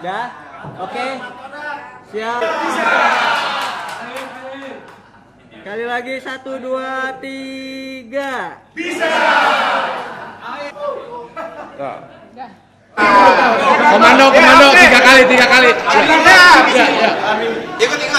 Ya, Oke. Siap. Kali lagi satu dua tiga. Bisa. Komando, komando, tiga kali, tiga kali. Ikut ikut.